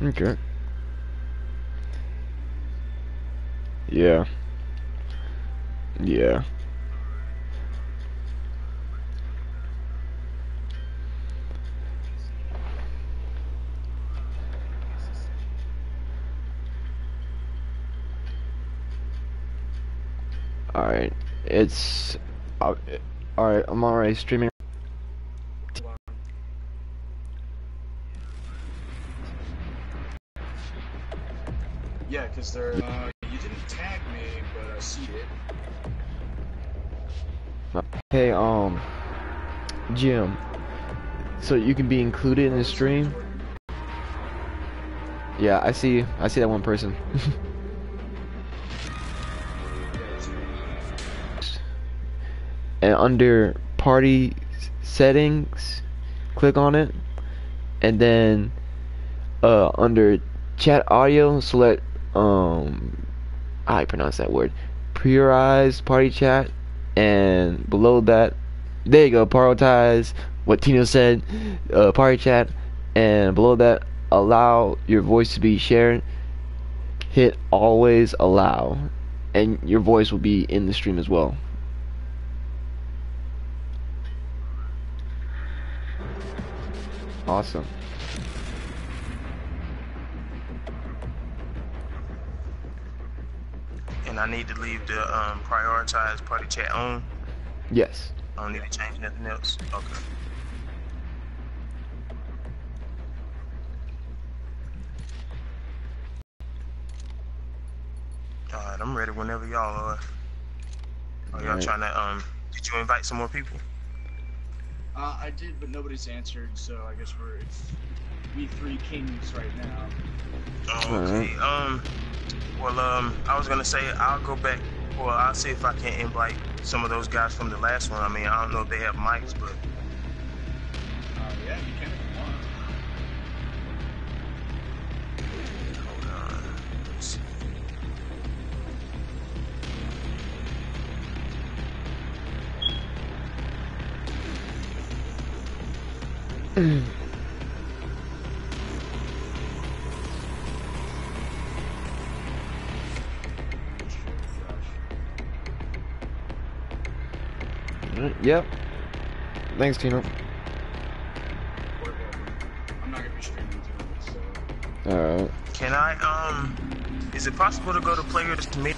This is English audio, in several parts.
Okay. Yeah. Yeah. Alright, it's... Uh, Alright, I'm already streaming. Uh, you didn't tag me, but I see it. Hey, um... Jim. So you can be included in the stream? Yeah, I see. I see that one person. and under party settings, click on it, and then uh, under chat audio, select um, I pronounce that word, prioritize party chat, and below that, there you go, prioritize what Tino said, uh, party chat, and below that, allow your voice to be shared. Hit always allow, and your voice will be in the stream as well. Awesome. And I need to leave the um, prioritize party chat on. Yes. I don't need to change nothing else. Okay. Alright, I'm ready whenever y'all are. Are y'all Alright. trying to um did you invite some more people? Uh, I did, but nobody's answered, so I guess we're it's we three kings right now. Okay. Um well um I was gonna say I'll go back well I'll see if I can invite some of those guys from the last one. I mean I don't know if they have mics but Uh, yeah, you can Yep. Thanks, Tino. I'm not gonna be streaming tonight, so. Alright. Can I, um, is it possible to go to players to mid?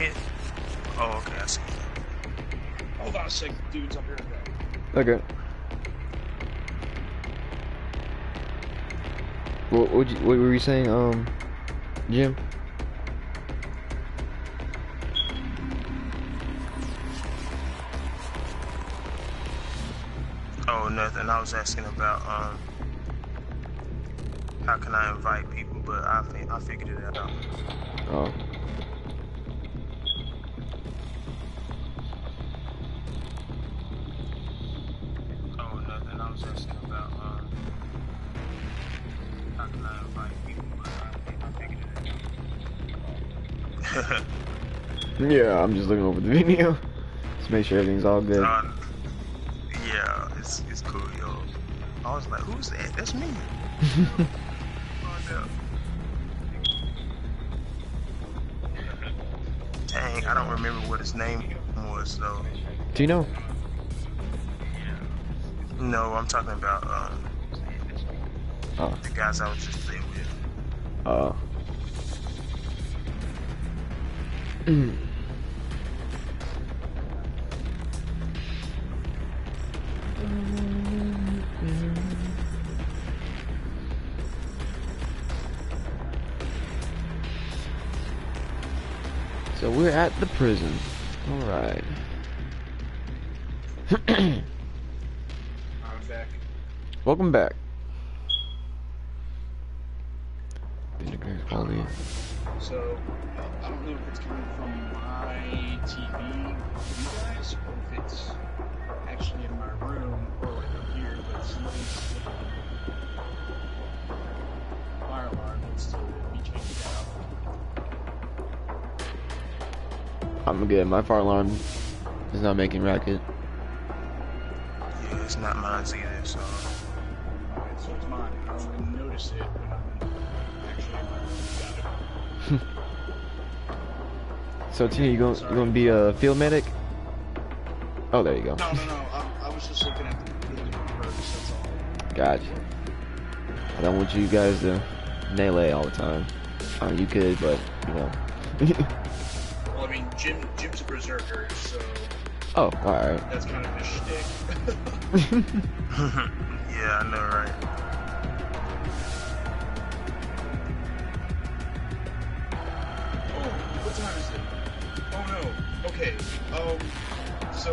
Oh, okay, I see. Hold on a sec, dudes. up here. be. Okay. What, what, what were you saying, um, Jim? Oh, nothing. I was asking about, um, how can I invite people, but I, I figured it out. Oh, Yeah, I'm just looking over the video. Just make sure everything's all good. Um, yeah, it's, it's cool, yo. I was like, who's that? That's me. oh. Dang, I don't remember what his name was, though. Do you know? No, I'm talking about um, Oh. the guys I was just playing with. Uh. So we're at the prison. Alright. I'm back. Welcome back. I'm good. My fire alarm is not making racket. Yeah, it's not mine either, so. So it's mine. I don't even notice it actually. Got it. So Tina, you going you gonna be a field medic? Oh, there you go. No, no, no. I, I was just looking at the. That's all. Gotcha. I don't want you guys to melee all the time. Uh, you could, but you know. oh, all right. that's kind of his shtick. yeah, I know, right? oh, what time is it? Oh no. Okay. Um. So,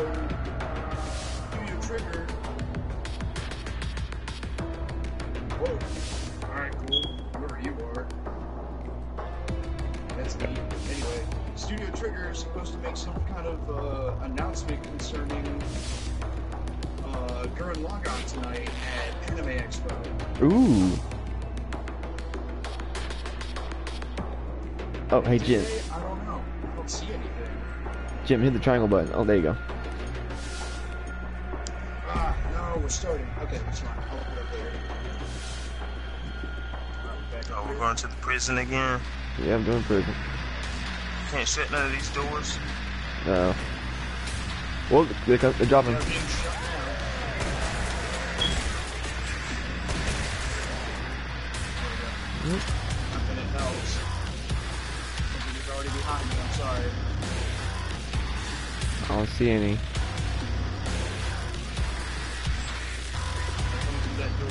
hey Jim. I don't know. I don't see anything. Jim, hit the triangle button. Oh, there you go. Ah, no, we're starting. Okay, that's fine. I'll put it there. Oh, we're going to the prison again. Yeah, I'm doing prison. Can't shut none of these doors. No. Well, they're, co- they're dropping. They're sorry. I don't see any. They're coming through that door.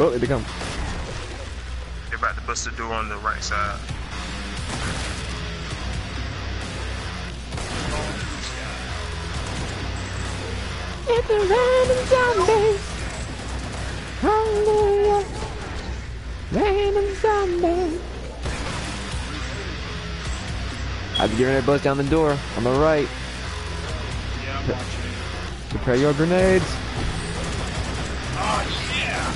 Oh, here they come. They're about to bust the door on the right side. This guy. It's a random zombie. Hallelujah. I'll be giving a buzz down the door. On the right. Yeah, I'm watching. Prepare your grenades. Oh, yeah!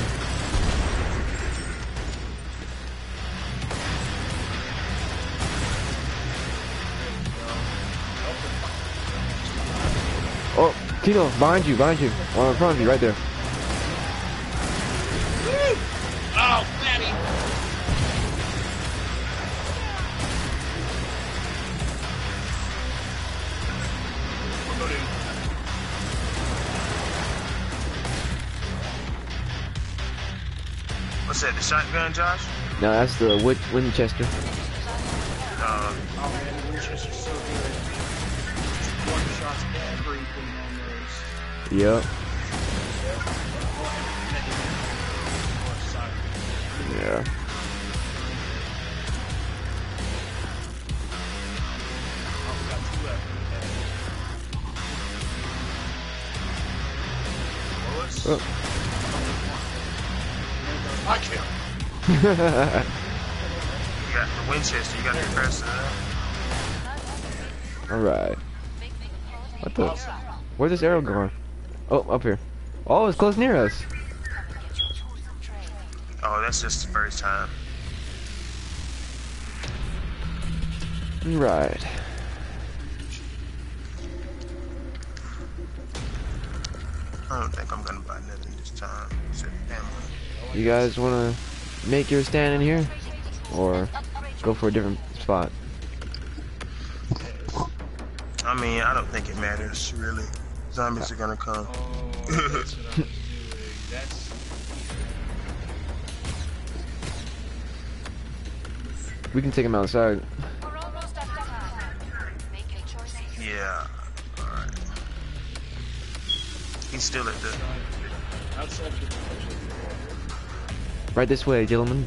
Oh, Tito, behind you, behind you. Oh, in front of you, right there. The shotgun, Josh? No, that's the Win- Winchester. Uh, Oh man, Winchester's so good. One shots everything on those. Yep. You got the Winchester. You got to press that. Alright. What the? Where's this arrow going? Oh, up here. Oh, it's close near us. Oh, that's just the first time. Right. I don't think I'm gonna buy nothing this time. You guys want to make your stand in here? Or go for a different spot? I mean, I don't think it matters really. Zombies are gonna come. Oh, that's what I was doing. That's We can take him outside. We're almost at the time. Make your choices. Yeah. All right. He's still at the. outside the Right this way, gentlemen.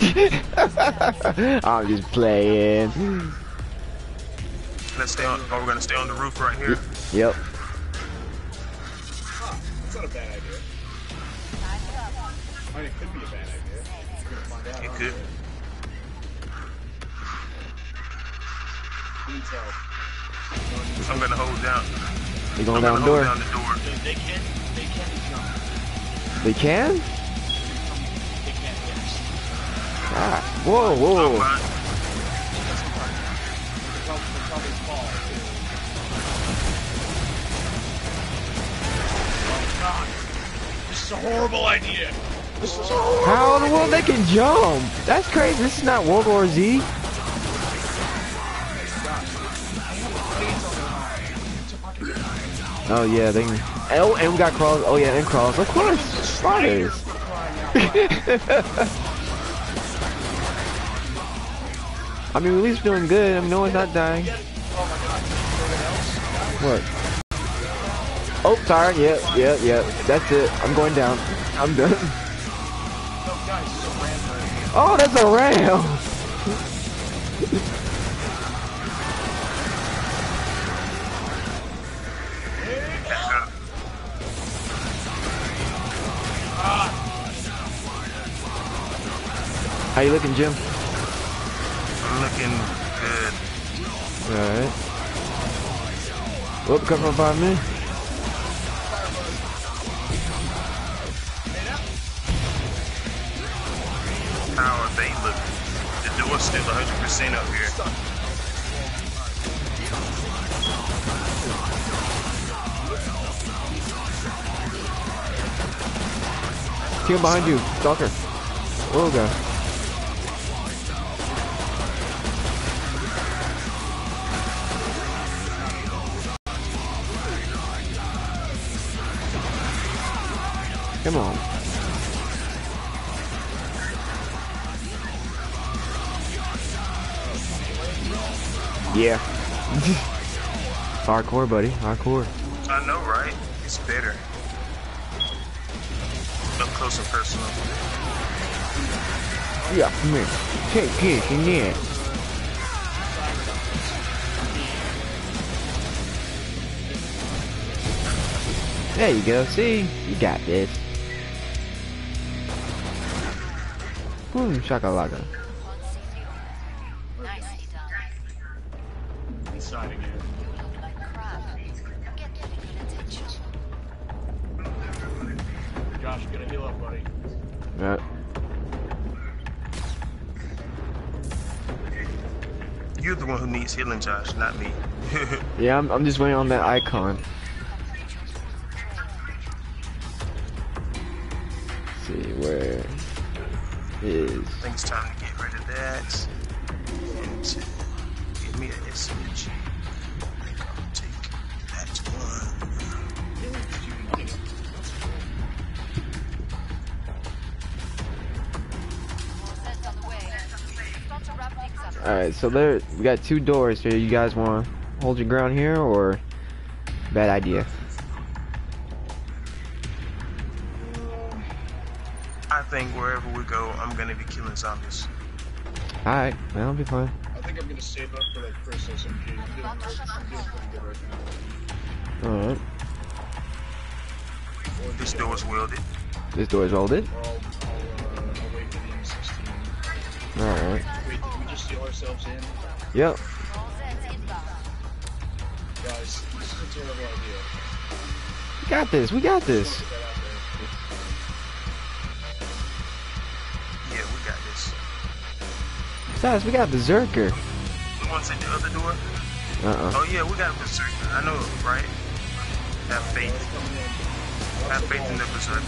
I'm just playing. Let's stay on. Oh, we're gonna stay on the roof right here. Yep. Huh, that's not a bad idea. I mean, it could be a bad idea. We're gonna find out. It could. we? Intel. I'm gonna hold down. You going I'm down gonna the door? hold down the door. They, they can, they can jump. They can? They can, yes. Ah. Whoa, whoa. fine. That's the part. The problem with probably fall too. Oh god. This is a horrible idea. This is a horrible How in the world they can jump? That's crazy. This is not World War Z. Oh yeah, they. Oh, and we got crawls. Oh yeah, and crawls. Of course, spiders. I mean, at least doing good. I mean, no one's not dying. What? Oh, sorry. Yeah, yeah, yeah. That's it. I'm going down. I'm done. Oh, that's a ram. How you looking, Jim? Looking good. Alright. Whoop, come from behind me. How are they looking? The door's still 100% up here. Team behind you, stalker. Oh god. Come on. Yeah. Hardcore, buddy. Hardcore. I know, right? It's better. Up close and personal. Yeah, come here. Take this and that. There you go. See? You got this. Boom, shakalaka. On safety open. Nicely done. Inside again. You look like crap. Get medical attention. Josh, you gotta heal up, buddy. Yeah. You're the one who needs healing, Josh, not me. Yeah, I'm, I'm just waiting on that icon. So there, we got two doors here. You guys want to hold your ground here, or... Bad idea. I think wherever we go, I'm gonna be killing zombies. Alright, that'll be fine. I think I'm gonna save up for that Kriss SMG. I'm doing, I'm doing pretty good right now. Alright. This the- door's welded. This door's welded. Or I'll, I'll, uh, I'll wait for the M16. Alright. Just steal ourselves in? Yep. Guys, this is a terrible idea. We got this. We got this. Put that out there. Yeah, we got this. Guys, we got Berserker. The ones at the other door? Uh-uh. Oh yeah, we got a berserker. I know, right? Have faith. Have faith in the berserker.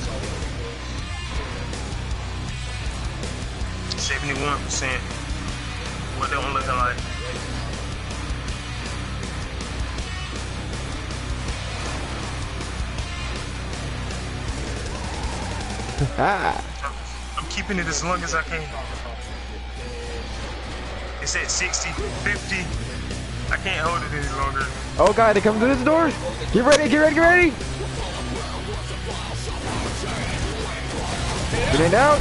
Seventy-one percent. What they don't looking like? Ah! I'm keeping it as long as I can. It's at 60, 50. I can't hold it any longer. Oh god, they come through this door! Get ready, get ready, get ready! Grenade out!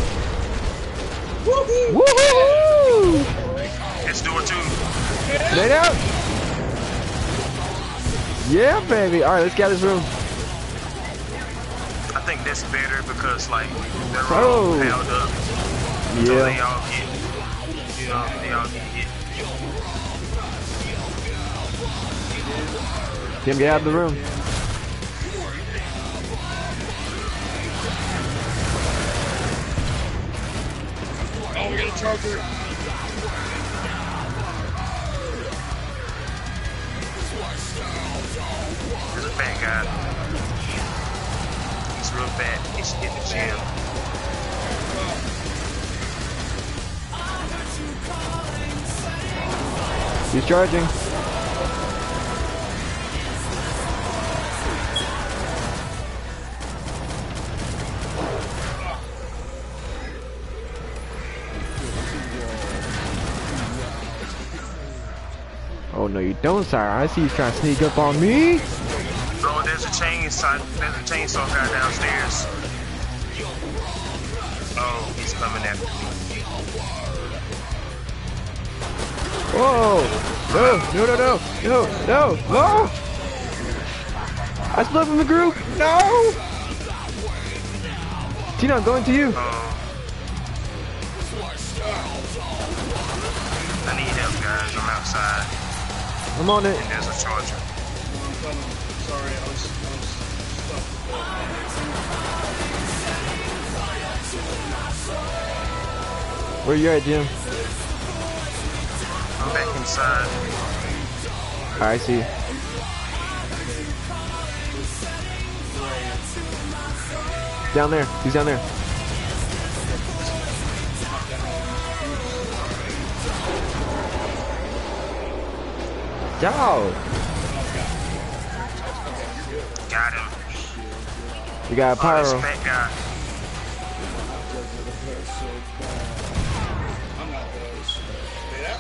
Woohoo! It's door two. Grenade out! Yeah, baby! Alright, let's get out this room. I think that's better because like they're all Oh. piled up. So they all get, you know, they all get hit. Tim, get out of the room. Oh, we got a charger. He's real fat. He's in the gym. He's charging. Oh no you don't, sire. I see you trying to sneak up on me. There's chainsaw. There's a chainsaw guy downstairs. Oh, he's coming after me. Whoa! No, no, no, no, no, no, no! I split from the group! No! Tina, I'm going to you. Oh. I need help, guys. I'm outside, I'm on it. and there's a charger. I'm coming. Sorry, I was, Where you at, Jim? I'm back inside. I see. Down there. He's down there. Yo! We got a Oh, pyro. fat guy. I'm not those. Yeah?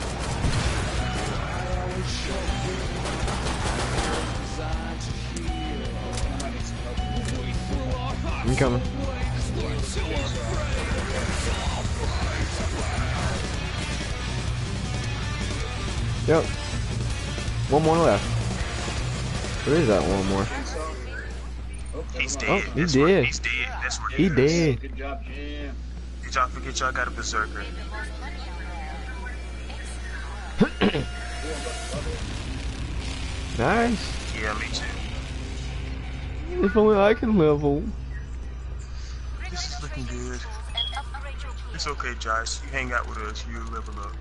I might need some help. I'm coming. Yep. One more left. Where is that one more? Oh, He's never dead. Oh, he That's dead. He's dead. That's where He is. dead. Good job, Jim. Did y'all forget y'all got a berserker? Nice. Yeah, me too. If only I can level. This is looking good. It's okay, Josh. You hang out with us. You level up.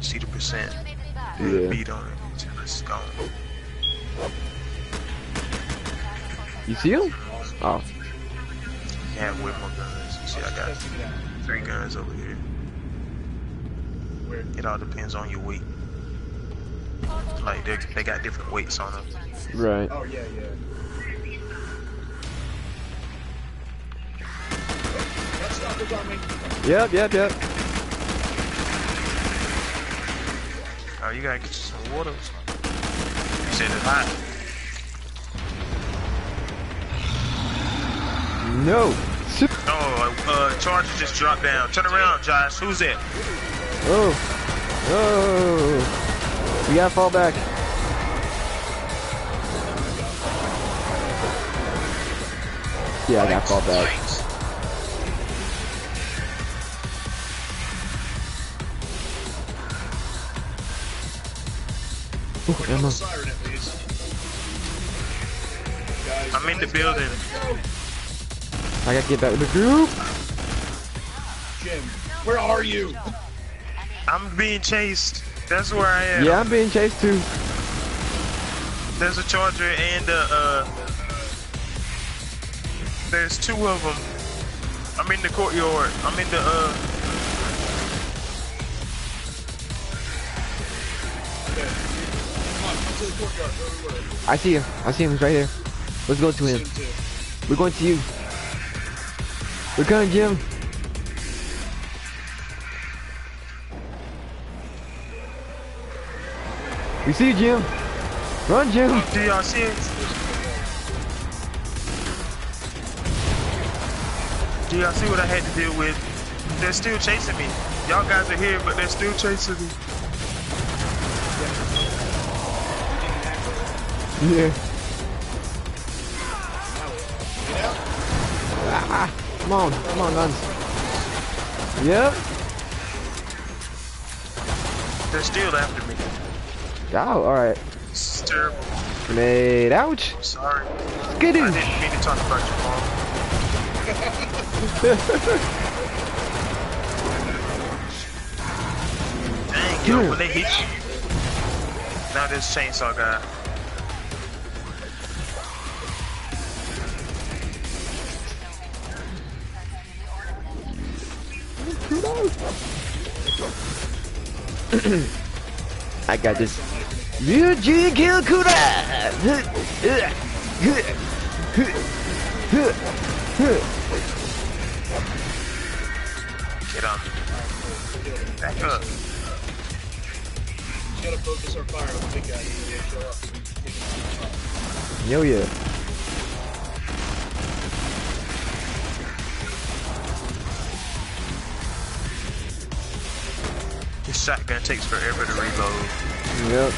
See the percent. Yeah. Beat on it until it's gone. You see him? Oh. You can't whip more guns. You see, I got Testing it out. three guns over here. It all depends on your weight. Like they they got different weights on them. Right. Oh, yeah, yeah. Got stoppers on me. Yep, yep, yep. Oh, you gotta get you some water. You said it's hot. No. Oh, uh, Charger just dropped down. Turn around, Josh. Who's that? Oh. Oh. We gotta fall back. Yeah, I gotta fall back. Ooh, Emma. the siren at least. Guys, I'm in the building. Guys, go. I gotta get back to the group. Jim, where are you? I'm being chased. That's where I am. Yeah, I'm being chased too. There's a Charger and a, uh, there's two of them. I'm in the courtyard. I'm in the, uh, Okay. Come on, come to the courtyard. Where we were. I see him. I see him. He's right here. Let's go to him. We're going to you. We're coming, Jim. We see you, Jim. Run, Jim. do y'all see it? Do y'all see what I had to deal with? They're still chasing me. Y'all guys are here, but they're still chasing me. Yeah. Come on, come on, guns. Yep. They're still after me. Oh, alright. This is terrible. Grenade, ouch. Sorry. I Skidoo. didn't mean to talk about your mom. Dang, yo, when they hit you. Now this chainsaw guy. I got this. Ryuji Kill Get on. Back up. Just gotta focus our fire on the big guy when they shotgun takes forever to reload. Yep.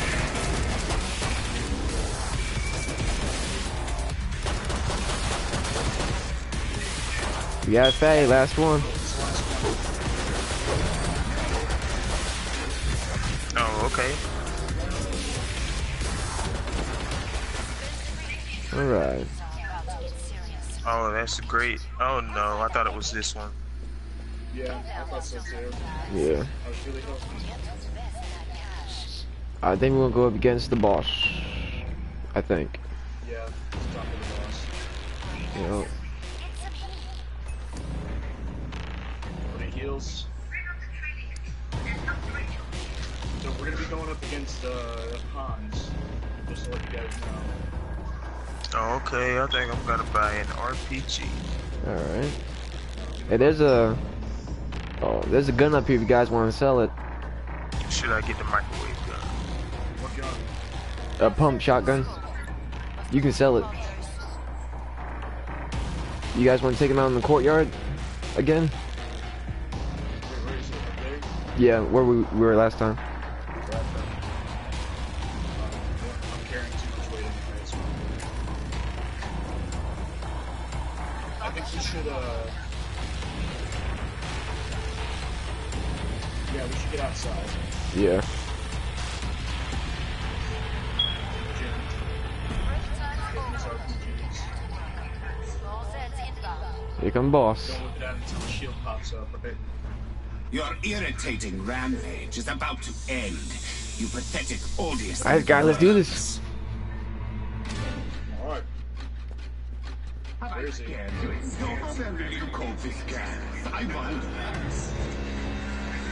We got Faye, last one. Oh, okay. Alright. About to get serious. Oh, that's great. Oh no, I thought it was this one. Yeah, I thought so too. Yeah. I was really hoping. I think we're gonna go up against the boss. I think. Yeah, it's top the boss. You know. For heals. So we're gonna be going up against uh, Hans. Just to let you guys know. Oh, okay. I think I'm gonna buy an RPG. Alright. Hey, there's a. Oh, there's a gun up here if you guys want to sell it. Should I get the microwave gun? What gun? A pump shotgun. You can sell it. You guys want to take him out in the courtyard again? Where, where is it? Up there? Yeah, where we, we were last time. Irritating rampage is about to end. You pathetic, odious. Alright, guys, let's do this. Alright. Where is he? You call this gas, I wonder.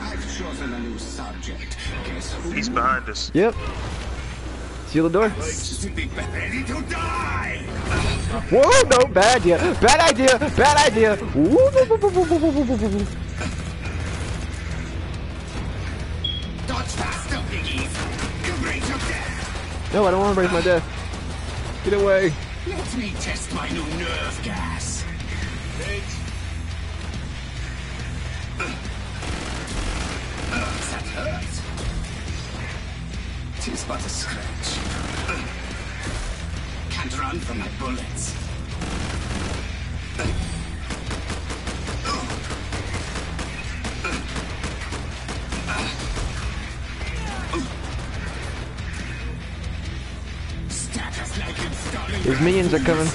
I've chosen a new subject. Guess who? He's behind us. Yep. Seal the door. Ready to die. Whoa, no, bad idea. Bad idea. Bad idea. Woo, piggies. Your death. No, I don't want to break my death. Get away. Let me test my new nerve gas. Does that hurt? Tis but a scratch. Can't run from my bullets. His minions are coming.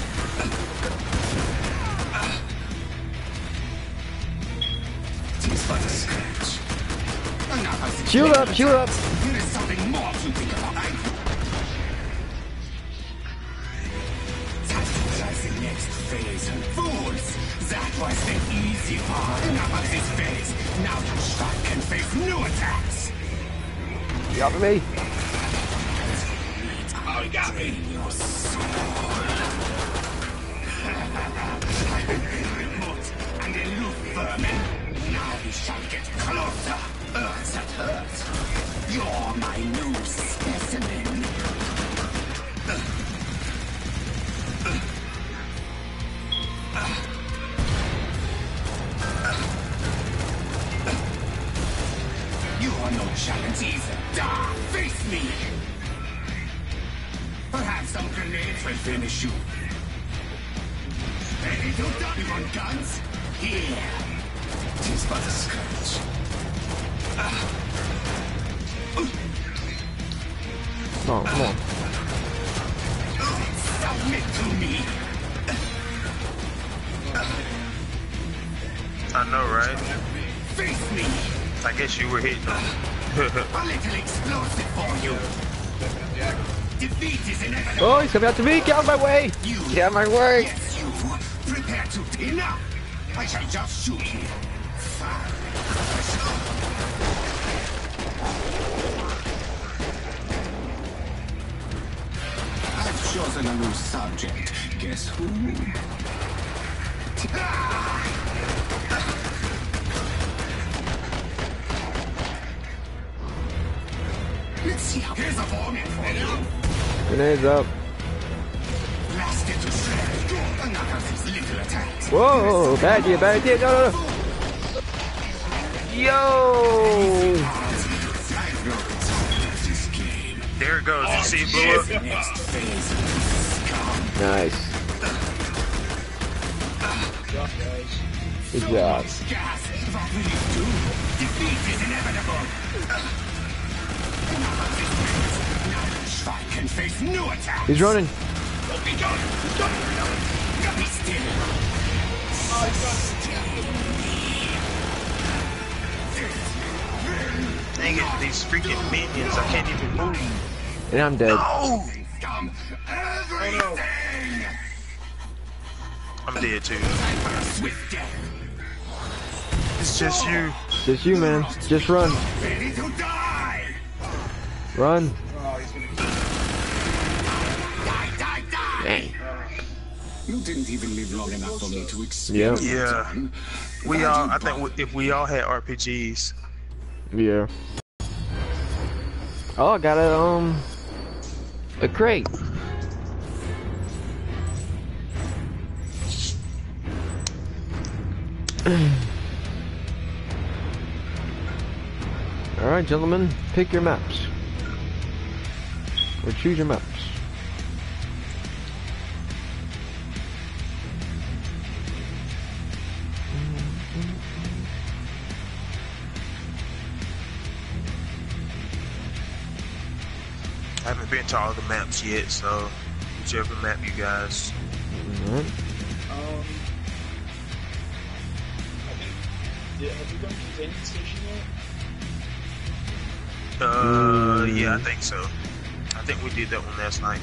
Shield up, shield up. There is something more to think about. That next phase. Fools! That was the easy part. Enough of this phase. Now the shot can face new attacks. Get me. He's coming out to me! Get out of my way! You. Get out of my way! Yes, you. Prepare to pin up. I shall just shoot you. I've chosen a new subject. Guess who? Let's see how. Here's a warning for you. Grenades up. Bad idea, bad idea! No, no, no! Yo! I know it's all this game. There it goes. You see it blew up? Next phase of scum. Nice. Good job, guys. Good job. Gas. What will you do? Defeat is inevitable. Enough of this mess. Now the Schwein can face. He's running. Dang it, these freaking minions. I can't even move. And I'm dead. Oh! Scum. I'm dead too. Time for a swift death. It's just you. Just you, man. Just run. Ready to die. Run. Oh, he's gonna Die, die, die. Dang. You didn't even live long enough for me to Yeah. experience Yeah. one. We Why'd all, you I think if we all had RPGs, Yeah. Oh, I got a, um... A crate. Alright, gentlemen, pick your maps. Or choose your maps. To all the maps yet, so whichever map you guys. Alright. Um, I think. Yeah, have you done containment station yet? Uh, Hmm. yeah, I think so. I think we did that one last night.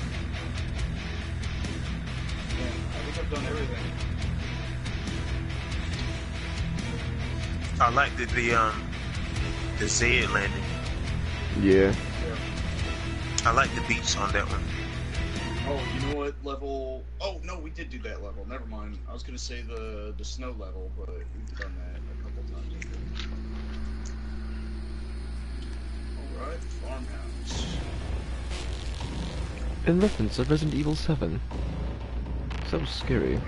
Yeah, I think I've done everything. I like the, the um the Z landing. Yeah. Yeah. I like the beats on that one. Oh, you know what level? Oh no, we did do that level. Never mind. I was gonna say the the snow level, but we've done that a couple times. All right, farmhouse. In reference of Resident Evil 7. So scary.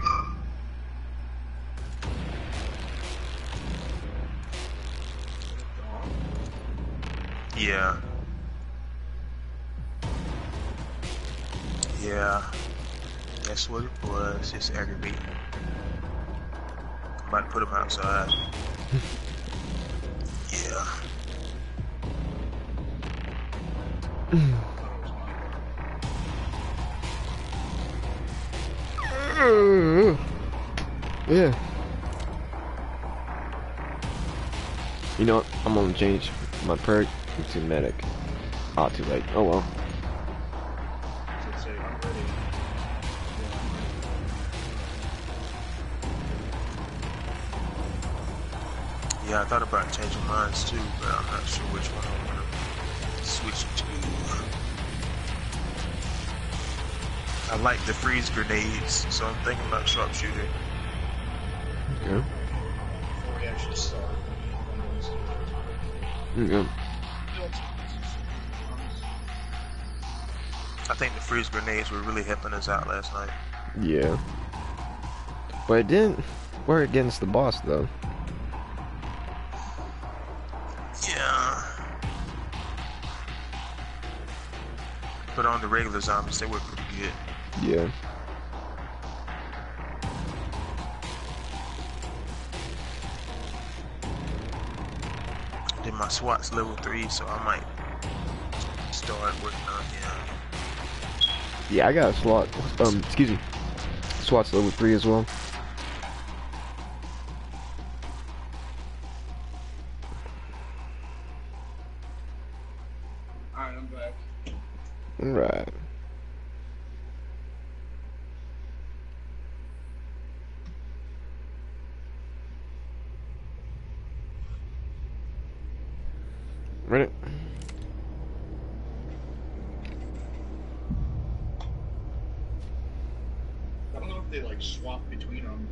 Yeah. Yeah. That's what it was. It's aggravating. I'm about to put him outside. yeah. Yeah. You know what? I'm gonna change my perk to medic. Ah, too late. Oh well. Yeah, I thought about changing mine too, but I'm not sure which one I want to switch to. I like the freeze grenades, so I'm thinking about sharpshooter. Okay. Before we actually start, we need one of those. Yeah. I think the freeze grenades were really helping us out last night. Yeah. But it didn't work against the boss though. On the regular zombies. They were pretty good. Yeah. Then my SWAT's level three, so I might start working on him. Yeah, I got a SWAT. Um, excuse me. SWAT's level 3 as well. Alright, I'm back. Alright. Ready? I don't know if they like swap between them.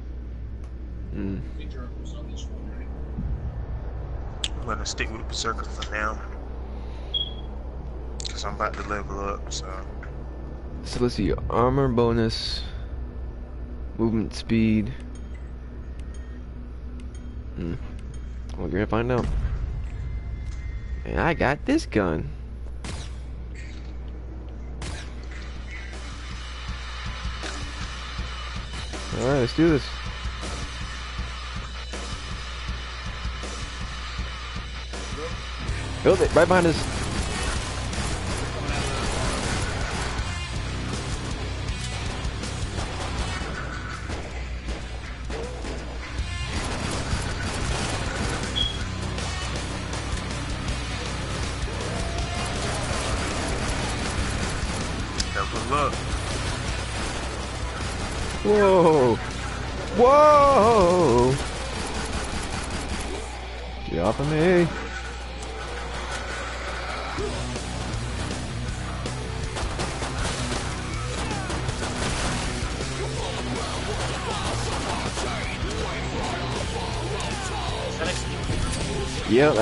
Mm. I think Jerk was on this one, right? I'm gonna stick with Berserker for now. Cause I'm about to level up, so So let's see. Armor bonus. Movement speed. Hmm. Well, we're gonna find out. And I got this gun. Alright, let's do this. Build it, right behind us.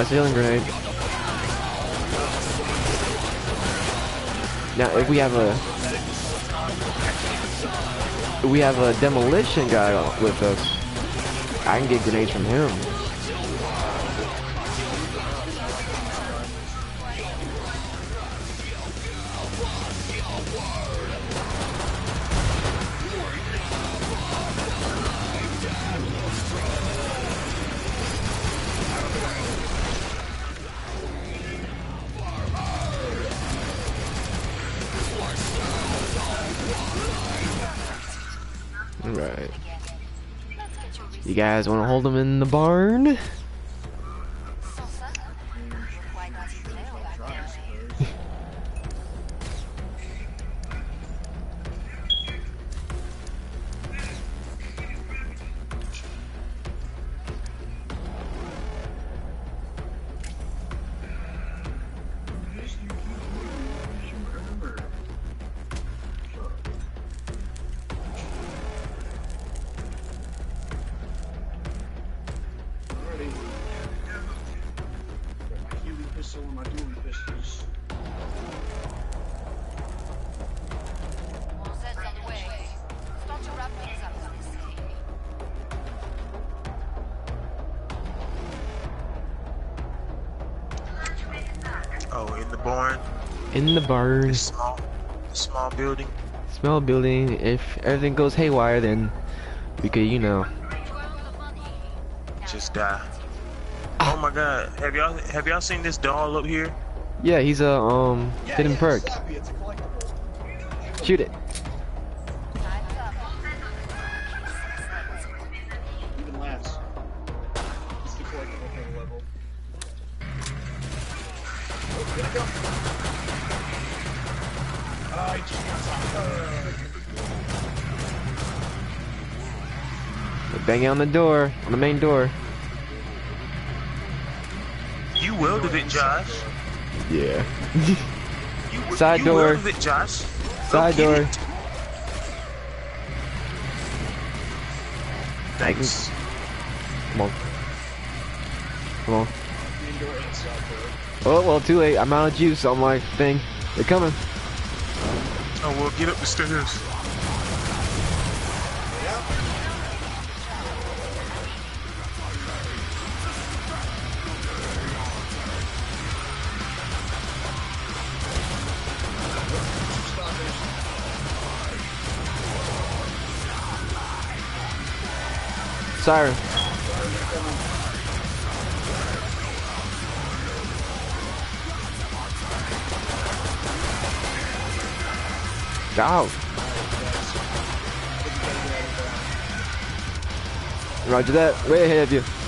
A healing grenade. Now, if we have a we have a demolition guy with us, I can get grenades from him. Guys want to hold them in the barn? In the barn. this small, this small building. Small building. If everything goes haywire, then we could, you know. Just die. Oh my God! Have y'all have y'all seen this doll up here? Yeah, he's a um hidden perk. Banging on the door, on the main door. You welded it, Josh. Yeah. You, Side you door. welded it, Josh. Side door. it. Thanks. Come on. Come on. Indoor and side door. Oh well, too late. I'm out of juice on my thing. They're coming. Oh well, get up the stairs. Siren. Go. Roger that. Way ahead of you.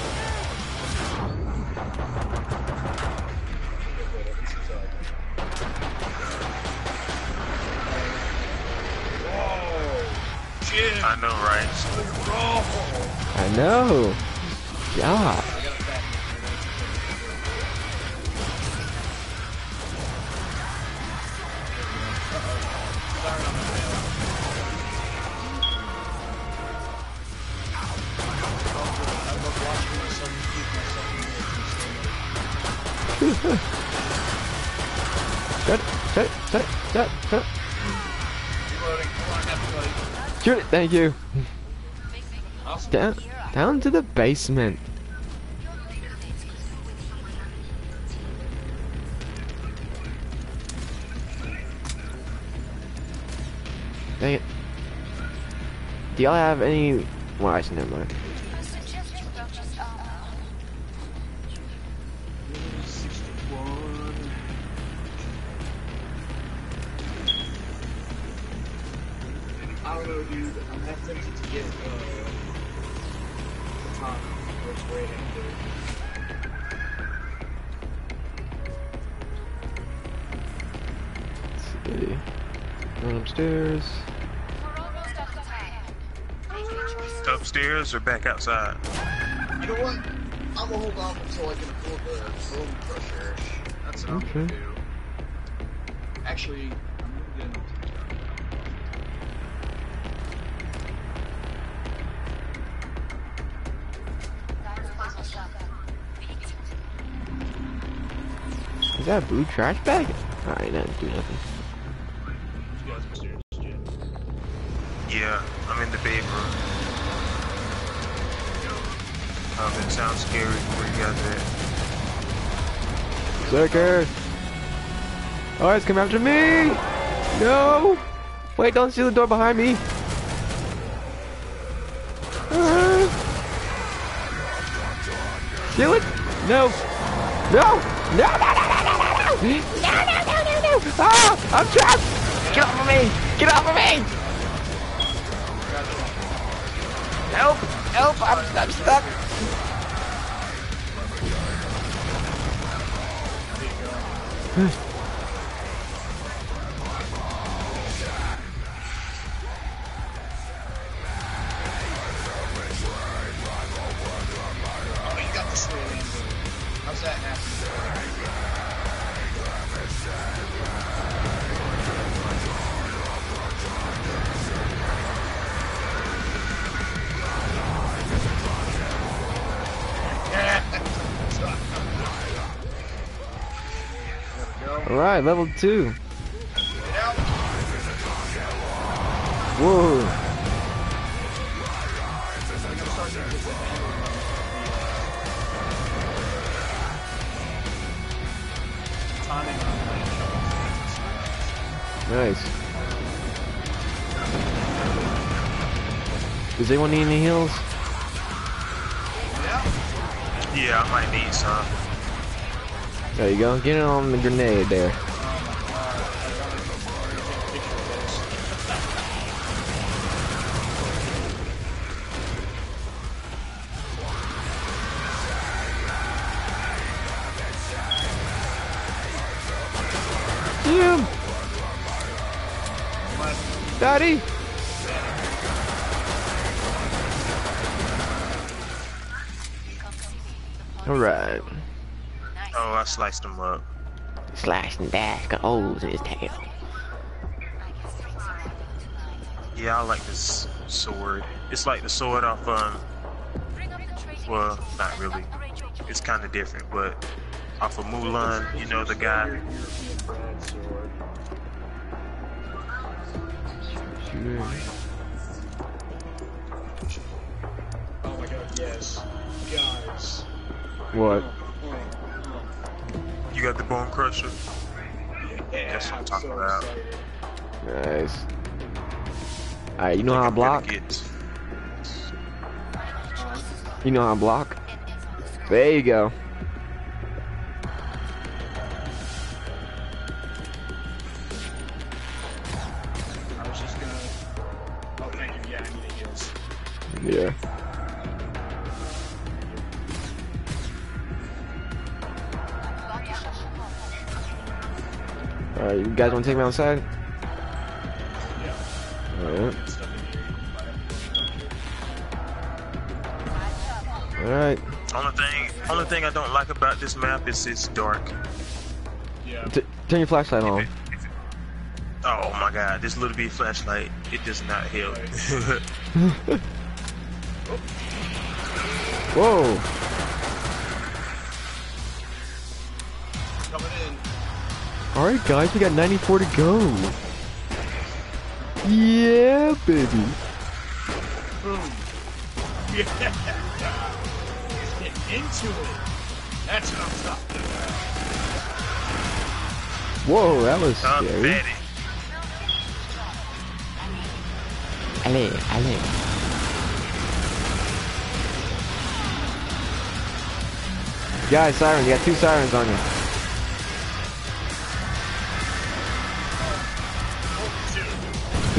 In the Shut it, shut it, shut it, shut it, shut it. Reloading. Hold on, have. Shoot it, thank you. Awesome. Down, to the basement. Dang it. Do y'all have any... Well, actually, never mind. Outside? You know what? I'm gonna hold off until I can afford the bone crusher. That's what I'm Okay. gonna do. Actually, I'm gonna get That's almost up. Beat. Is that a blue trash bag? Alright, that didn't do nothing. At. Lurker! Oh, it's coming after me! No! Wait, don't seal the door behind me! Ah. It! No! No! No, no, no, no, no, no, no! No, no, no, no, no! Ah! I'm trapped! Get off of me! Get off of me! Help! Help! I'm, I'm stuck! Level two. Whoa. Timing on the Nice. Does anyone need any heals? Yeah. Yeah, I might need some. There you go. Get it on the grenade there. Sliced them up. Slash and dash, got holes in his tail. I guess things are happening tonight. Yeah, I like this sword. It's like the sword off, um, Bring up the trading well, not really. It's kind of different, but off of Mulan, you know, the guy. European brand sword. Oh my god, yes. Guys. What? You got the Bone Crusher? Yeah, That's what I'm I'm talking so about. excited. Nice. Alright, you know how I block? Get, Huh? You know how I block? It is on the screen. There you go. Alright, you guys wanna take me outside? Yeah. Alright. Stuff in here. Alright. Only thing, only thing I don't like about this map is it's dark. Yeah. T- turn your flashlight on. Oh my god, this little bit flashlight, it does not help. Whoa! Alright guys, we got 94 to go. Yeah, baby. Boom. Yeah. Get into it. That's what I'm talking about. Whoa, that was I'm scary. fatty. Ale, ale. Guys, siren, you got two sirens on you.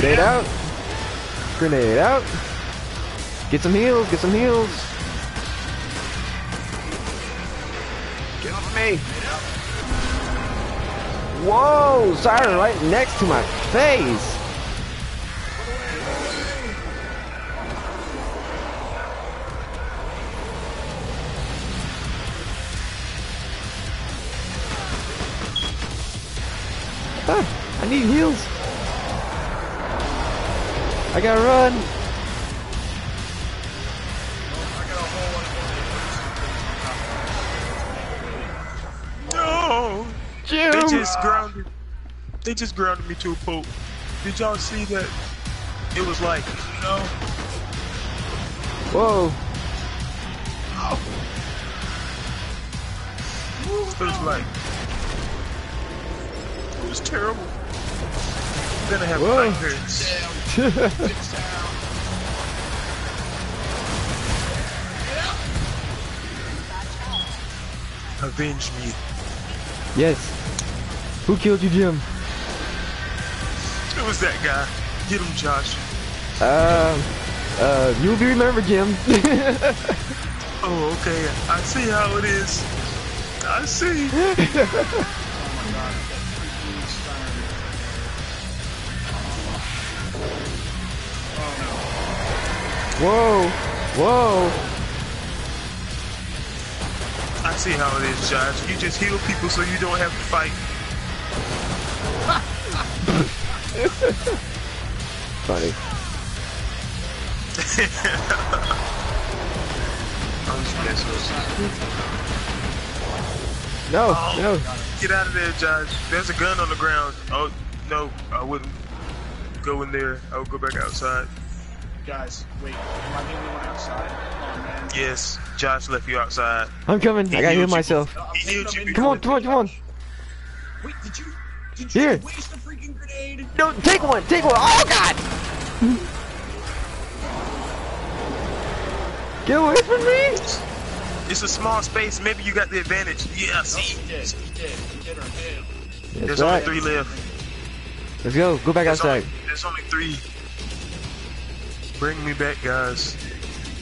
Grenade out. Grenade out. Get some heals, get some heals. Get off of me. Whoa, siren right next to my face. Ah, I need heals. I gotta run. No, Jim. they just grounded. They just grounded me to a pole. Did y'all see that? It was like, no. Whoa. It was like, it was terrible. I'm gonna have Whoa. nightmares. Avenge me. yes. Who killed you, Jim? It was that guy. Get him, Josh. Uh, uh, you'll be remembered, Jim. Oh, okay. I see how it is. I see. Whoa. Whoa. I see how it is, Josh. You just heal people so you don't have to fight. Funny. I'm just messing with you. No, Oh. no. Get out of there, Josh. There's a gun on the ground. Oh, no, I wouldn't go in there. I would go back outside. Guys, wait. Am I the only one outside? Come on, man. Yes, Josh left you outside. I'm coming. I gotta heal myself. I'm He taking healed them you in. before. Come on, come on, come on. Wait, did you? Did you Here. waste a freaking grenade? No, take one, take one. Oh God! Get away from me! It's a small space. Maybe you got the advantage. Yeah, No, see? he did. He did. He did or him. There's right. only three left. Let's go. Go back There's only, outside. there's only three. Bring me back, guys.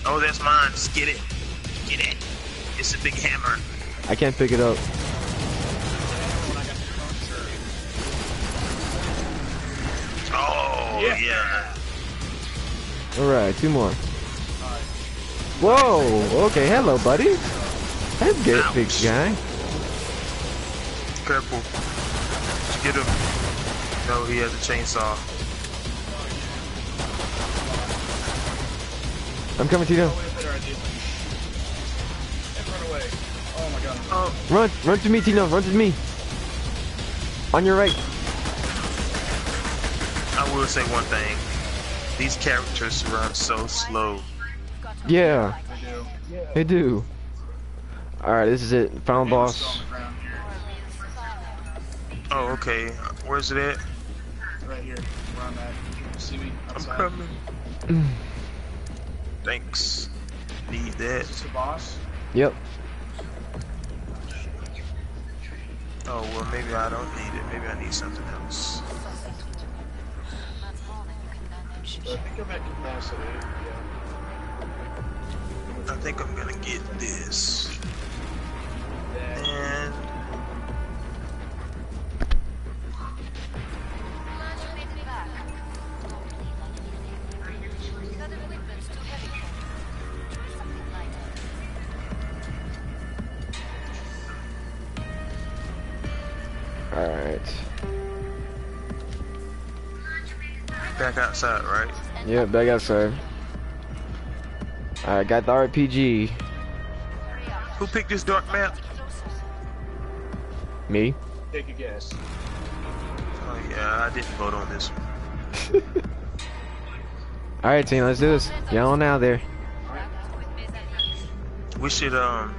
Oh, that's mine. Just get it. Get it. It's a big hammer. I can't pick it up. When I got the phone, sure. Oh, Yeah. yeah. All right, two more. Whoa. Okay. Hello, buddy. That's good, big Ouch. guy. Careful. Did you get him? No, he has a chainsaw. And run away. Oh my god. Oh, Run, run to me, Tino. Run to me. On your right. I will say one thing. These characters run so slow. Yeah. light I do. They do. All right, this is it. Final Name boss. still on the ground here. Oh, okay. Where's it at? Right here. Where I'm at. You see me I'm coming. Thanks. Need that. Is this the boss? Yep. Oh well, maybe I don't need it. Maybe I need something else. That's more than you can learn from So I think I'm at capacity. Yeah. I think I'm gonna get this. And outside, right? Yep, back outside. Alright, got the RPG. Who picked this dark map? Me? Take a guess. Oh yeah, I didn't vote on this one. Alright, team, let's do this. Get on out there. Alright. With mes amis. We should um.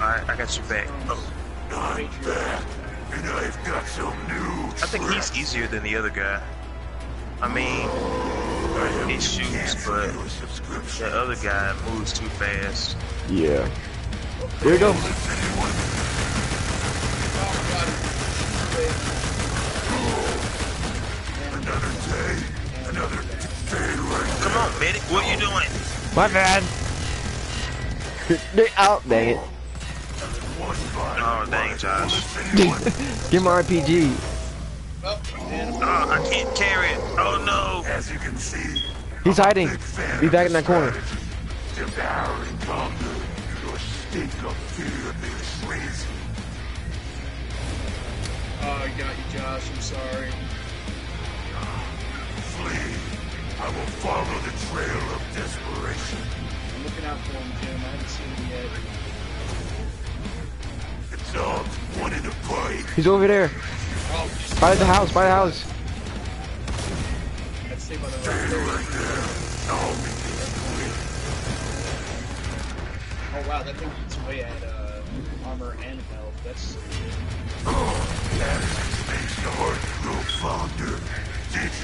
Alright, I got you back. Oh, Patriarch. And I've got some news. I think he's easier than the other guy. I mean, he shoots, but the other guy moves too fast. Yeah. Here we go. Another day, another day right Come on, medic, what are you doing? My bad. Out, dang it. one. Oh dang, Josh. Give my RPG. Oh. I can't carry it. Oh no. As you can see, He's hiding. He's back in that corner. devouring hunger. Your stink of fear makes crazy. Oh, I got you, Josh. I'm sorry. Flee. I will follow the trail of desperation. I'm looking out for him, Jim. I haven't seen him yet. The dogs wanted to bite. He's over there. Oh, By the house, by the house. I'd stay by the road. Oh wow, that thing eats away at uh, armor and health. That's Makes the heart grow fonder.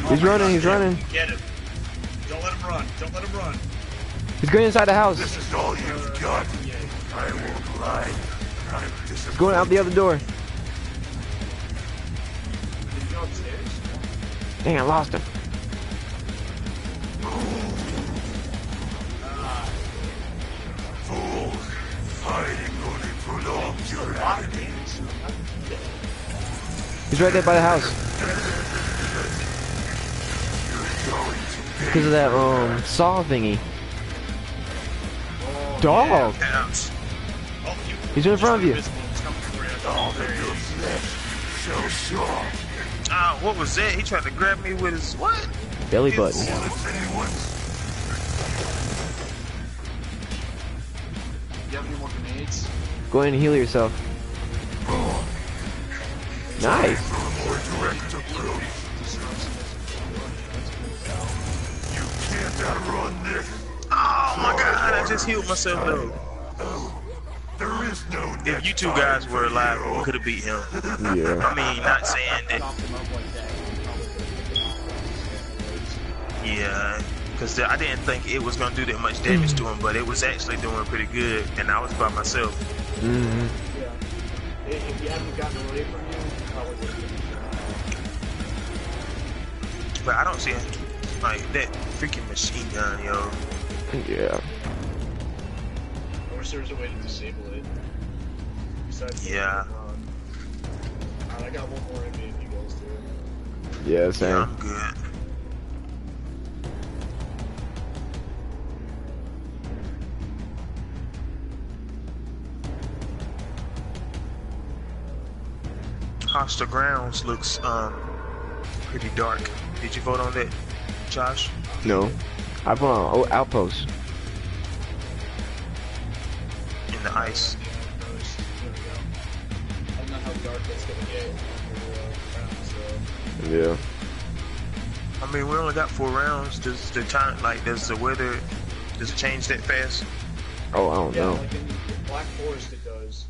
He's running, he's running. get him. Don't let him run. Don't let him run. He's going inside the house. This is all you've got. Yeah. I won't lie. I'm going out the other door. Dang, I lost him. He's right there by the house. Because of that um saw thingy. Dog. He's in front of you. Invisible. He's coming for you. There he is. So soft. Ah, what was that? He tried to grab me with his what? Belly button. Well, You have any more grenades? Go ahead and heal yourself. Nice. for a more direct approach, you can't outrun this. Oh my god, I just healed myself though. There is no If you two guys were alive, we could have beat him. Yeah. I mean, not saying that, Knock him up like that. you probably yeah, because I didn't think it was gonna do that much damage to him, but it was actually doing pretty good, and I was by myself. hmm. Yeah. If if you hadn't gotten away from you, you probably would. But I don't see it. like that freaking machine gun, yo. Yeah. I wish there was a way to disable it. Besides Yeah. run. I got one more in me if you guys do. Yeah, Yeah, same. I'm good. Hostile Grounds looks um pretty dark. Did you vote on that, Josh? No. I put on oh, outpost. In the ice. How gonna get. uh, around, so. Yeah. I mean, we only got four rounds. Does the time, like, does the weather, does it change that fast? Oh, I don't Yeah, know. like in Black Forest it does.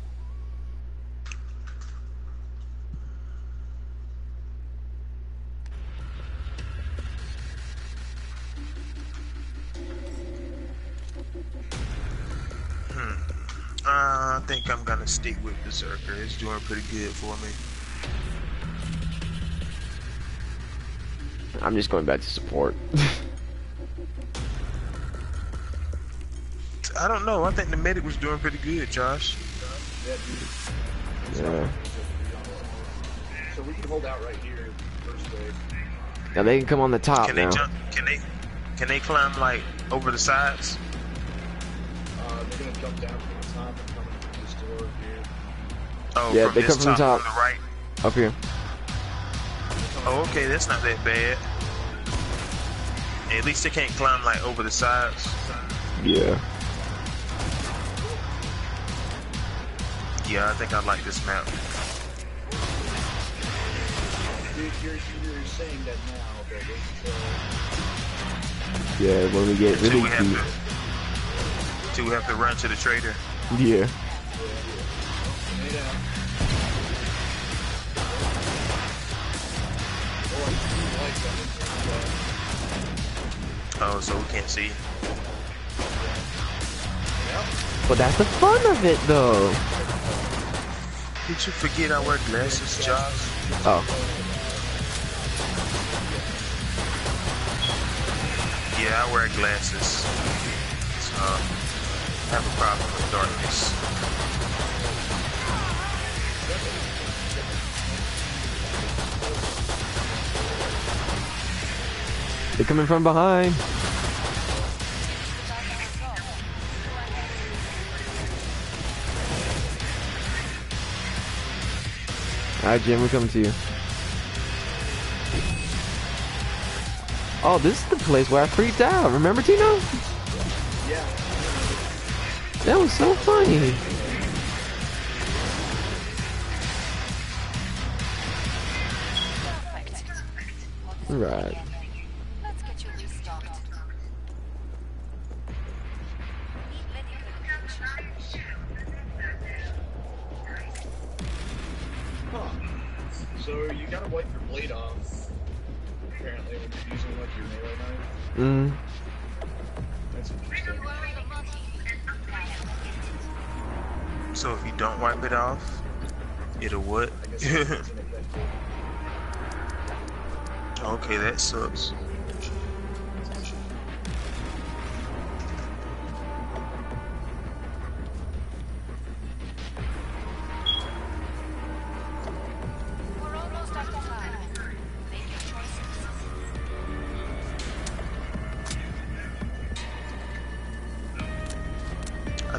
Berserker. It's doing pretty good for me. I'm just going back to support. I don't know. I think the medic was doing pretty good, Josh. Yeah, So we can hold out right here first. Now they can come on the top Can now. they jump? Can they? Can they climb like over the sides? Uh, they're gonna jump down Oh, Yeah, from they this come from the top. on the right. Up here. Oh, okay, that's not that bad. At least they can't climb like over the sides. Yeah. Yeah, I think I like this map. Dude, you're, you're saying that now, but it's, Yeah, when we get really we have deep. to, till we have to run to the trader. Yeah. Made out. Oh, I see lights on it. So we can't see. But that's the fun of it, though. Did you forget I wear glasses, Josh? Oh. Yeah, I wear glasses. So, I have a problem with darkness. They're coming from behind. Alright, Jim, we're coming to you. Oh, this is the place where I freaked out. Remember, Tino? Yeah. That was so funny. Right.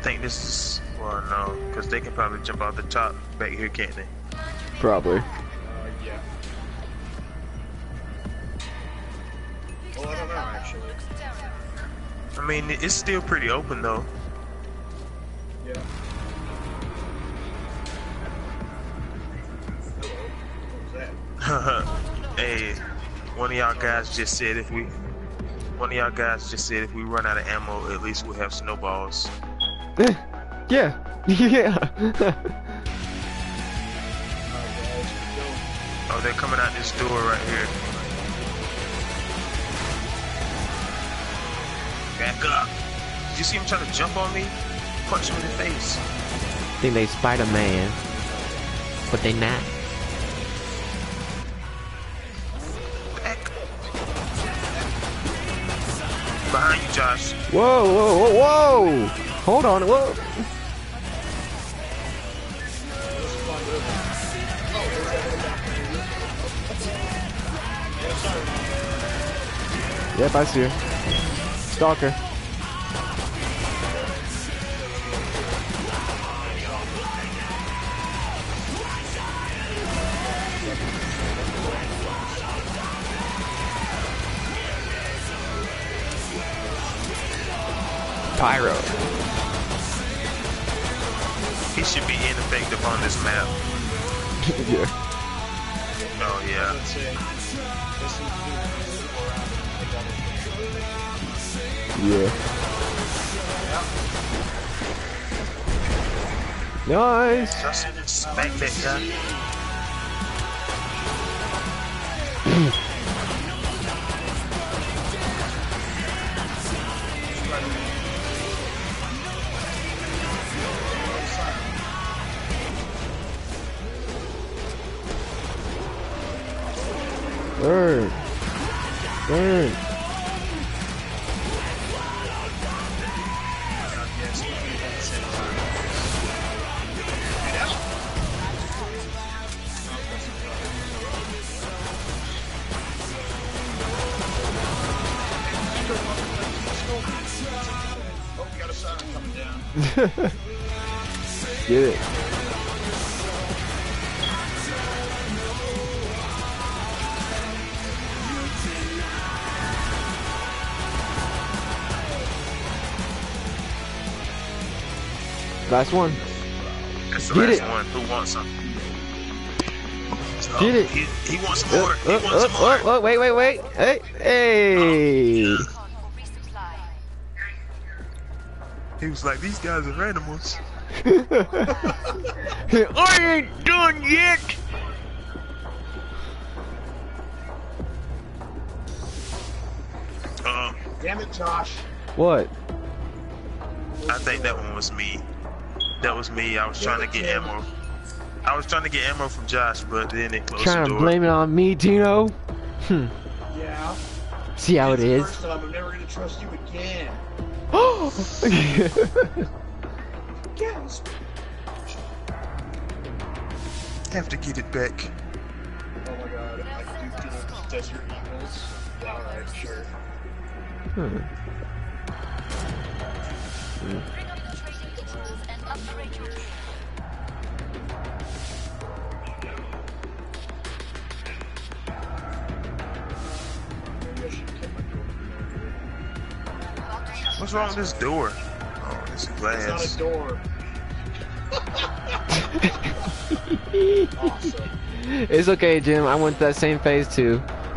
Think this is, well, no, because they can probably jump off the top back here, can't they? Probably. Mean, it's still pretty open though. Yeah. Hello. What was that? hey, one of y'all guys just said if we, one of y'all guys just said if we run out of ammo, at least we'll have snowballs. Yeah. Yeah. Alright, guys, go. Oh, they're coming out this door right here. Up. Did you see him trying to jump on me? Punch him in the face. think they Spider-Man. But they not. Back. Behind you, Josh. Whoa, whoa, whoa, whoa! Hold on, whoa. Let's find over. There's that one back there. Yeah, sorry. Yep, I see her. Stalker. Burn. Burn. Last one. That's the Get last it. one. Who wants some? Oh, Get it. He, he wants some Uh, more. He uh, wants some uh, more. uh, uh, wait, wait, wait. Hey, hey. Call. He was like, these guys are animals. I ain't done yet. Uh, Damn it, Josh. What? I think that one was me. That was me. I was trying to get ammo. I was trying to get ammo from Josh, but then it closed Trying the to blame it on me, Tino? Hmm. Yeah. See how it It's the. First time I'm never gonna trust you again. Yes. have to get it back. Oh my god, I can do Tino's Desert Eagles. Alright, sure. Hmm. Bring What's wrong with this door? Oh, it's It's not glass. a door. awesome. It's okay, Jim. I went that same phase too.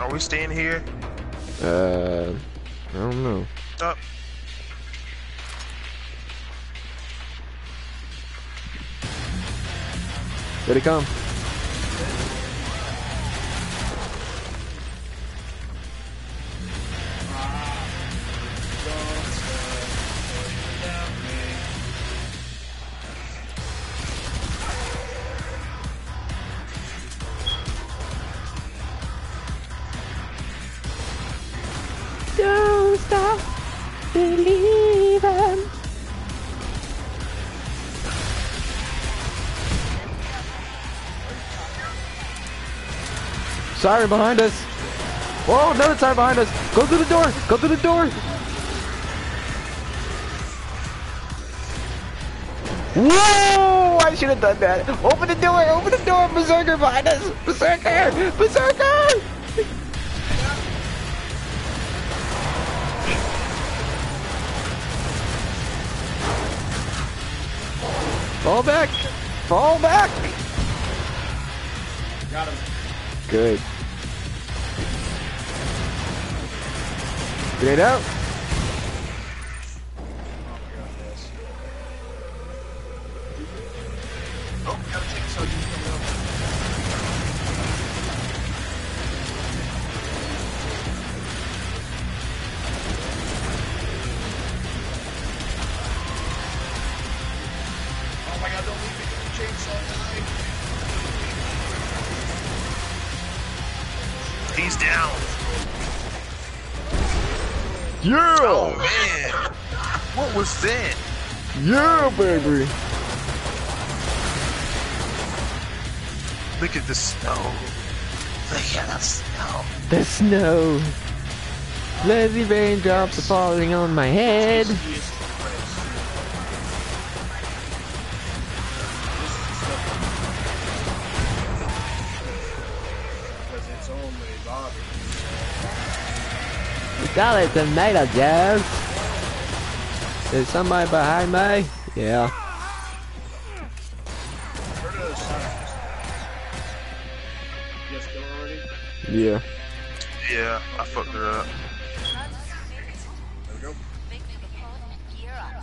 Are we staying here? uh, I don't know. Up. Did it come? Siren behind us. Whoa, another siren behind us. Go through the door. Go through the door. Whoa! I should have done that. Open the door. Open the door. Berserker behind us. Berserker. Berserker. Fall back. Fall back. Got him. Good. Get out. Baby. Look at the snow. Look at the snow. The snow. Lazy raindrops are falling on my head. Jesus Christ. This is the stuff Because it's only Bobby. We call it tomato jazz. Is somebody behind me? Yeah. Where do those sirens? You guys kill her already? Yeah. Yeah, I fucked her up. There we go. Make me the pod and gear up.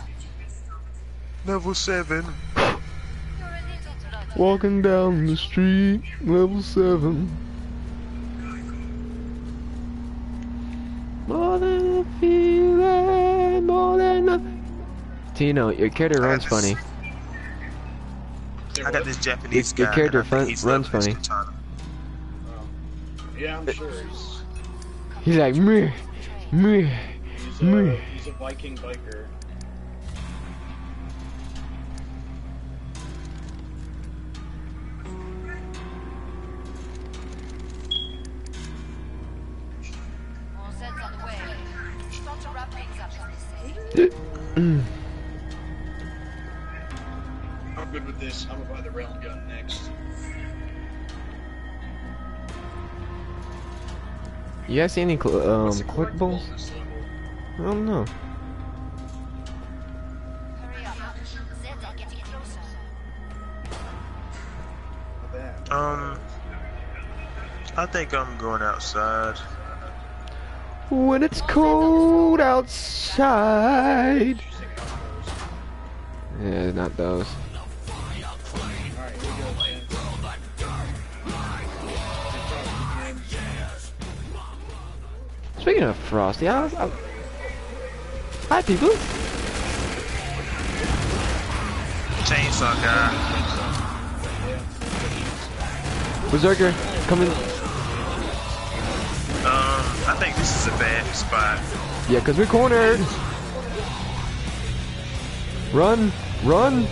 Level seven. You're a little drunk. Walking down the street, level 7. More than a feeling, more than a... Tino, your character runs funny. I got this Japanese Your- your character and I think fun- runs funny. katana. Oh. Yeah, I'm sure. He's, He's like me, me. he's, Me. he's a Viking biker. You guys see any cl- um What's collectibles? on this level? I don't know. Hurry up. Zeds are getting closer. Not bad. Um, I think I'm going outside. When it's cold outside. Just take out those. Yeah, not those. Speaking of Frosty, I, I, hi people. Chainsaw guy. Berserker coming. Um, I think this is a bad spot. Yeah, cause we're cornered. Run, run.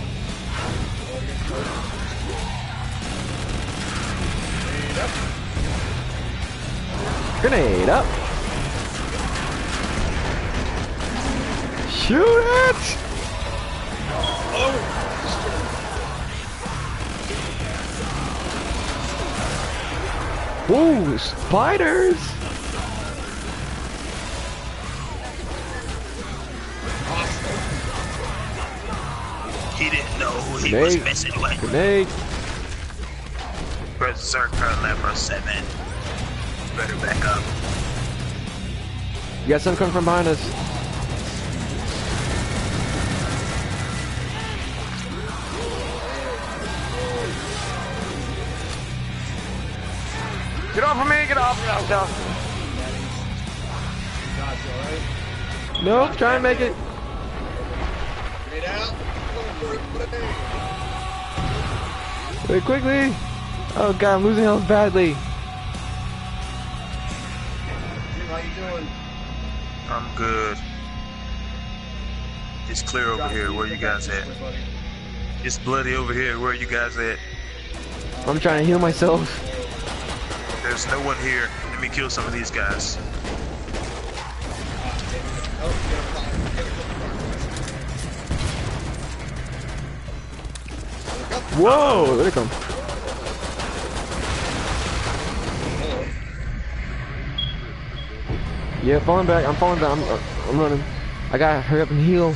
Grenade up. Shoot it! Ooh, spiders! He didn't know who he was messing with. Grenade. Berserker level 7. Better back up. You got something coming from behind us. Get off! Get! Get! Get. Dodge, alright? Nope, try and make it. Grenade out. Wait, quickly! Oh god, I'm losing health badly. Jim, how you doing? I'm good. It's clear over here. Where you guys at? It's bloody over here. Where you guys at? I'm trying to heal myself. There's no one here. Let me kill some of these guys. Whoa! There they come. Yeah, falling back. I'm falling down. I'm, uh, I'm running. I gotta hurry up and heal.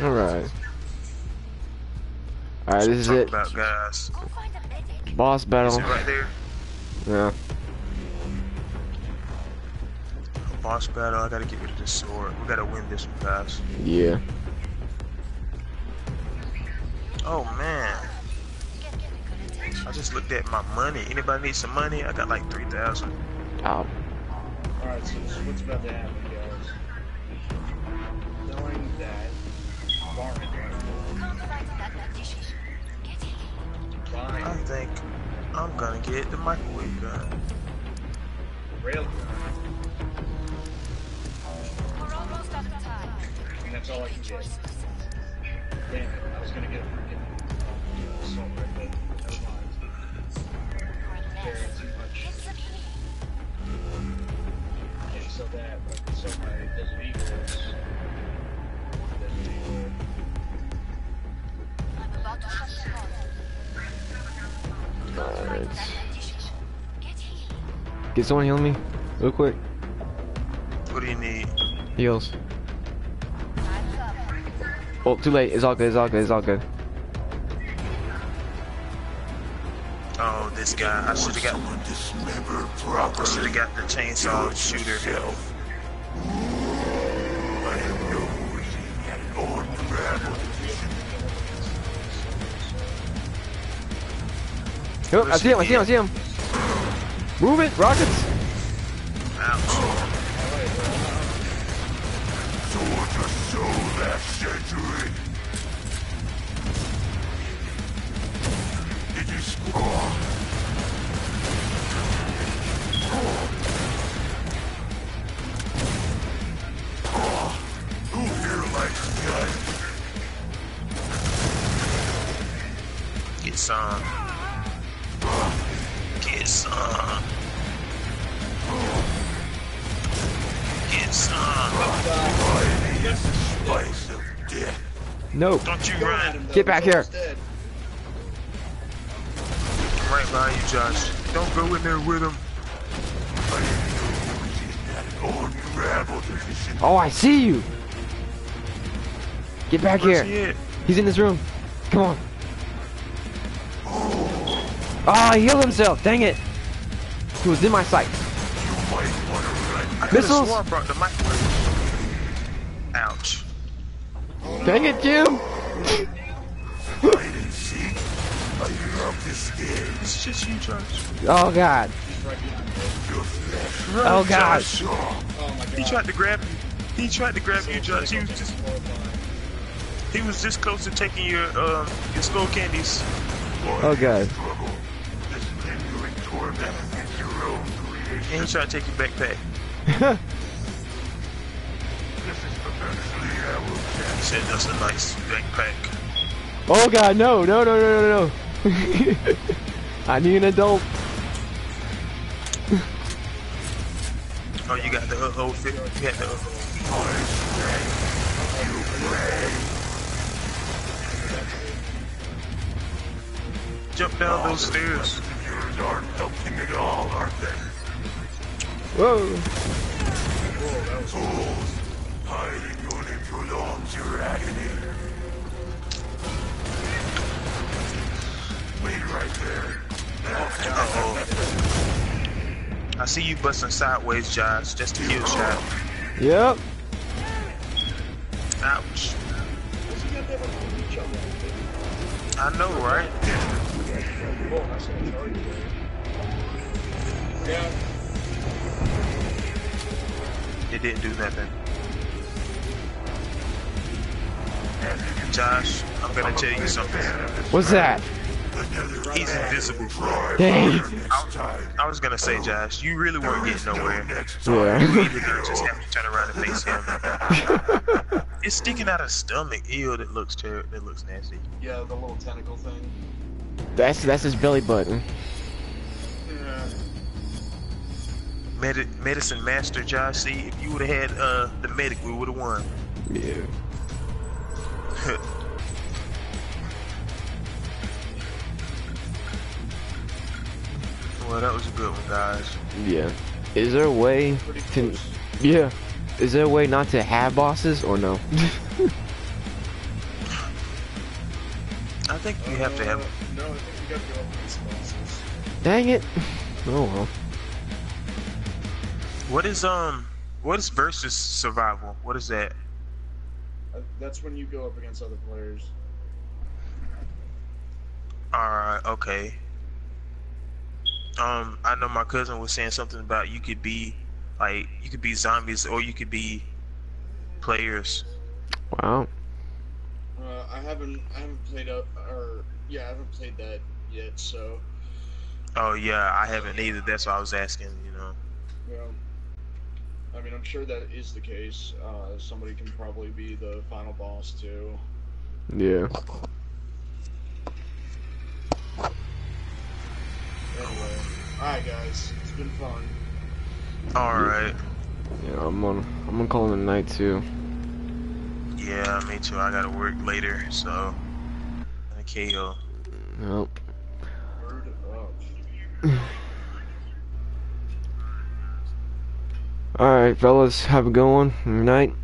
Alright. Alright, this is it. about guys. Go find. Boss Is battle. it right there? Yeah. Boss battle. I gotta get rid of this sword. We gotta win this one, guys. Yeah. Oh man, Get getting good attention. I just looked at my money. Anybody need some money? I got like three thousand. Oh. Alright, so, so what's about to happen, guys? Knowing that I think I'm gonna get the microwave gun. rail We're almost out of time. I mean, that's all I can get. Damn it, I was gonna get a freaking assault rifle. Never mind. Carrying too much. It's a beauty. Okay, so that, but so my Desert Eagles. Desert Eagle. I'm about magician. Get someone heal me, real quick. What do you need? Heals. Oh, too late. It's all good. It's all good. It's all good. Oh, this guy. I should have got. Someone dismember I should have got the chainsaw shooter. I see him. I see him. I see him. Move it, rockets. Ouch. to that. Is the spice of death. Nope. Don't you Go run. him. Get back here. dead. I'm right behind you, Josh. Don't go in there with him. I am nosing that unraveled position. Oh, I see you. Get back Where's here. he? He's in this room. Come on. Oh, he healed himself. Dang it. He was in my sight. You might want to run. I could've Missiles. Dang it, Jim. Hide and seek. I love this game. It's just you, Josh. Oh God. Right behind me. Your flesh. Run, Oh, God. Oh my god. He tried to grab you. He tried to grab you, Josh. He was just he was this close to taking your um your skull candies. Oh God. Struggle. This lingering torment is your own And he tried to take your backpack. This is eventually our He death. Said that's a nice backpack. Oh God, no, no, no, no, no, no. I need an adult. Oh, you got the uh oh fit. You had the uh Jump down those stairs. Yours aren't helping at all, are they? Whoa. Fools. Hiding only prolongs your agony. Wait right there. Uh-oh. I see you busting sideways, Josh. Just a kill shot. Yep. Ouch. What's he got that with each other? I know, right? Oh, I saw a charge there. Yeah. It didn't do nothing. Josh, I'm gonna tell you something. What's that? He's invisible. Dang. I, I was gonna say, Josh, you really weren't getting nowhere. Yeah. You either gonna just have to turn around and face him. It's sticking out of stomach. Ew, that looks terrible. That looks nasty. Yeah, the little tentacle thing. That's that's his belly button. Yeah. Medi- medicine master, Josh. See, if you would have had uh, the medic, we would have won. Yeah. well, that was a good one, guys. Yeah. Is there a way to? Yeah. Is there a way not to have bosses or no? I think you have to have. Uh, No, I think we gotta go up bosses. Dang it. Oh well. What is um? What is versus survival? What is that? That's when you go up against other players. Alright, okay. Um, I know my cousin was saying something about you could be like you could be zombies or you could be players. Wow. Uh, I haven't, I haven't played up, or yeah, I haven't played that yet. So, Oh yeah, I haven't either. That's why I was asking. You know. well, I mean, I'm sure that is the case. Uh, somebody can probably be the final boss too. Yeah. Anyway, all right, guys, it's been fun. All right. Yeah. I'm gonna I'm gonna call it a night too. Yeah, me too. I gotta work later, so. Okay, yo. Nope. Word up. Alright, fellas, have a good one. Good night.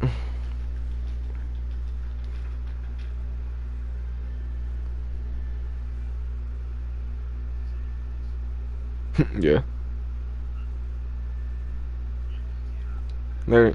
yeah. Larry.